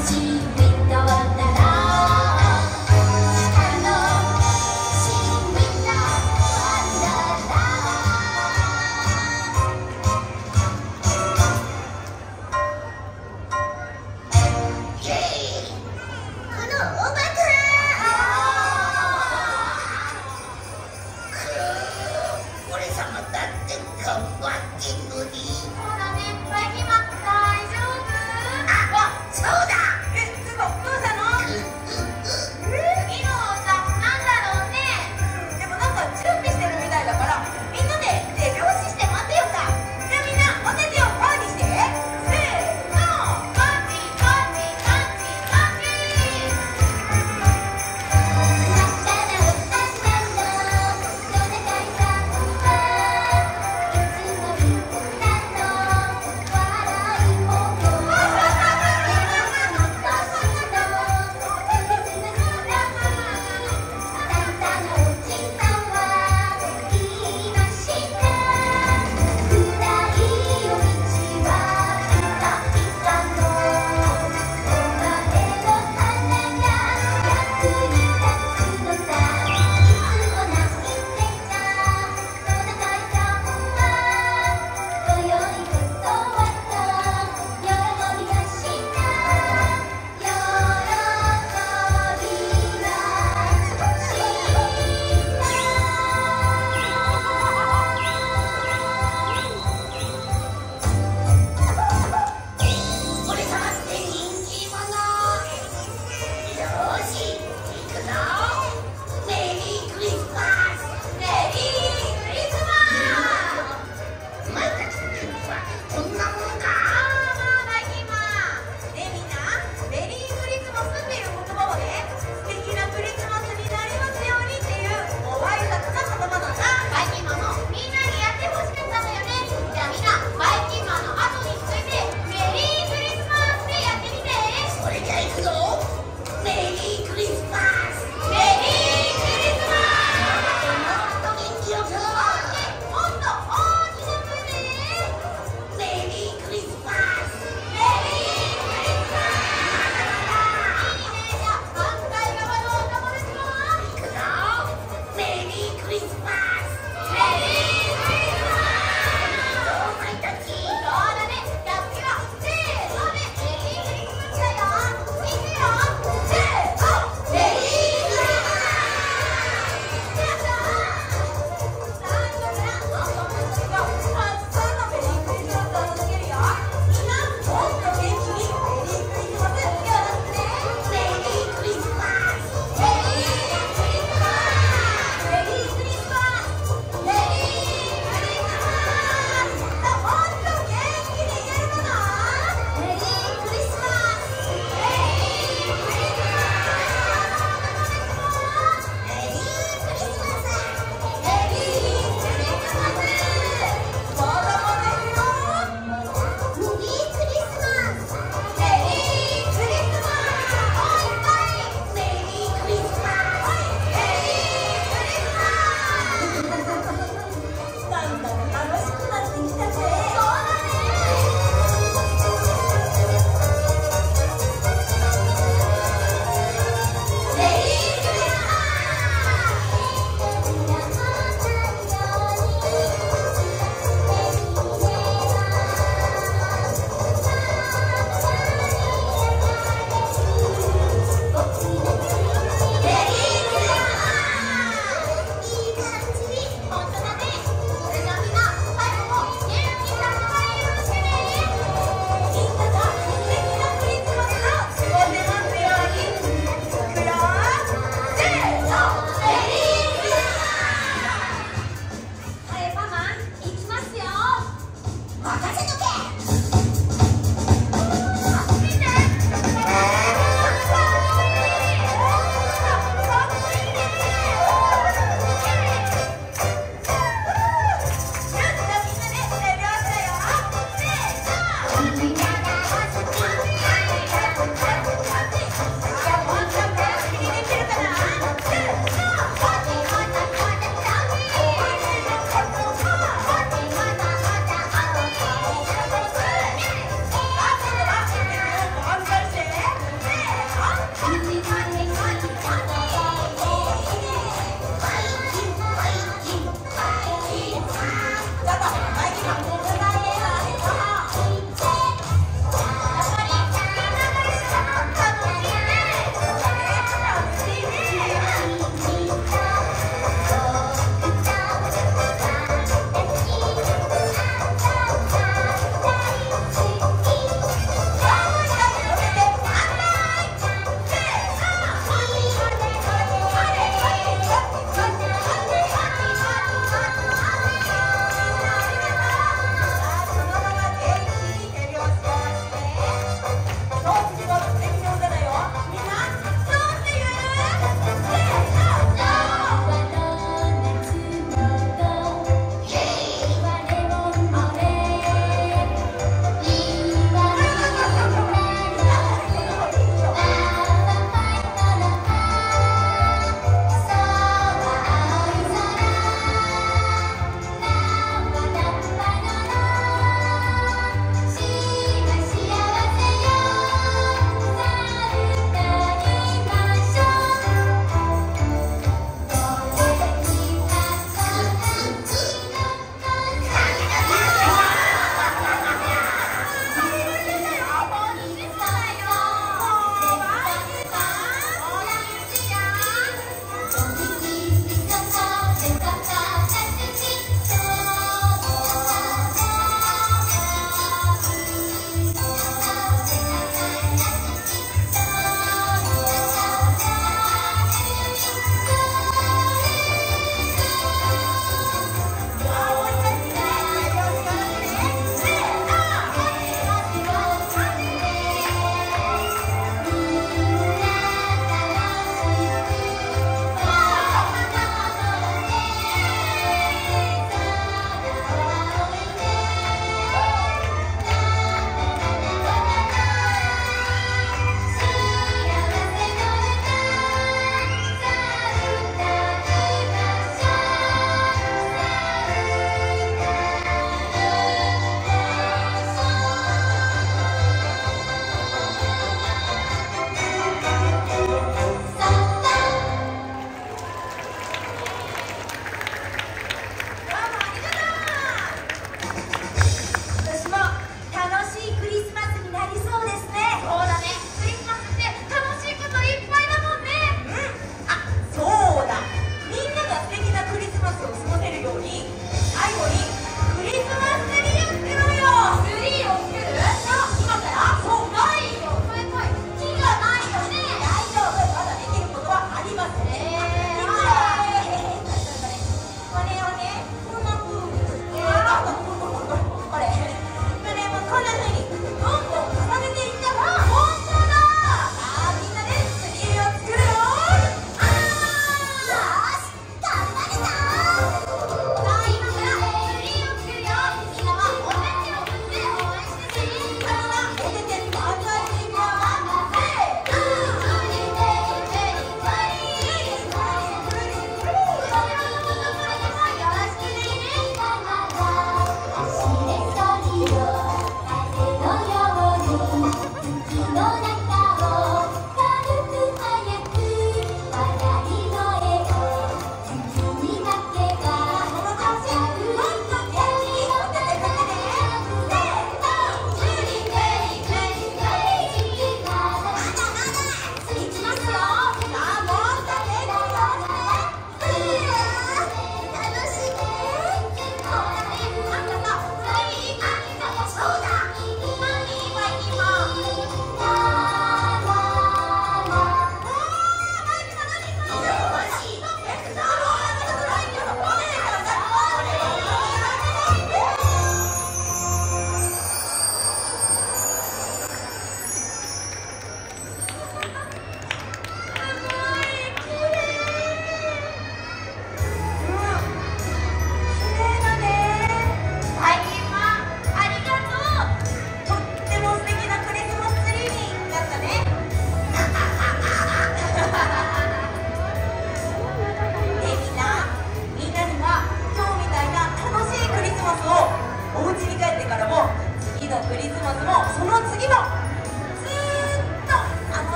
see.